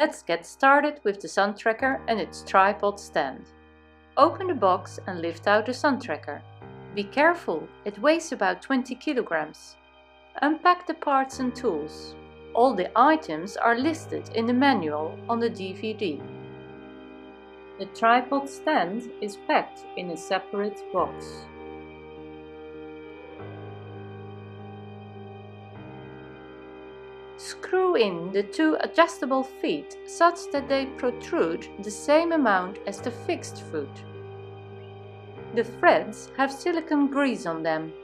Let's get started with the sun tracker and its tripod stand. Open the box and lift out the sun tracker. Be careful, it weighs about 20 kilograms. Unpack the parts and tools. All the items are listed in the manual on the DVD. The tripod stand is packed in a separate box. Screw in the two adjustable feet such that they protrude the same amount as the fixed foot. The threads have silicone grease on them.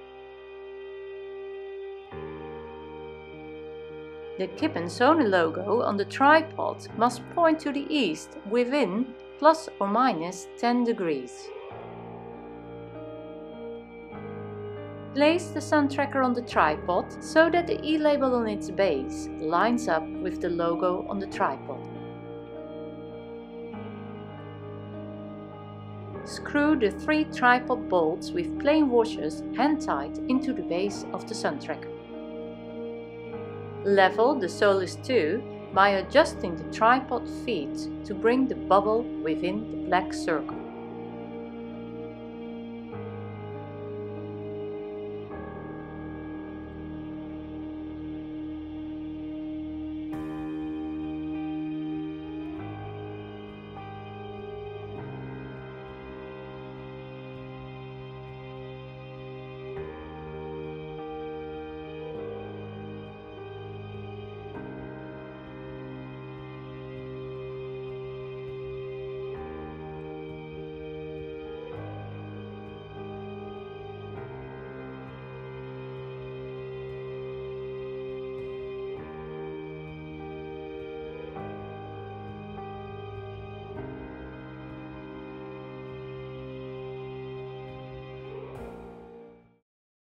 The Kipp & Zonen logo on the tripod must point to the east within plus or minus 10 degrees. Place the sun tracker on the tripod so that the E-label on its base lines up with the logo on the tripod. Screw the three tripod bolts with plain washers hand-tight into the base of the sun tracker. Level the SOLYS 2 by adjusting the tripod feet to bring the bubble within the black circle.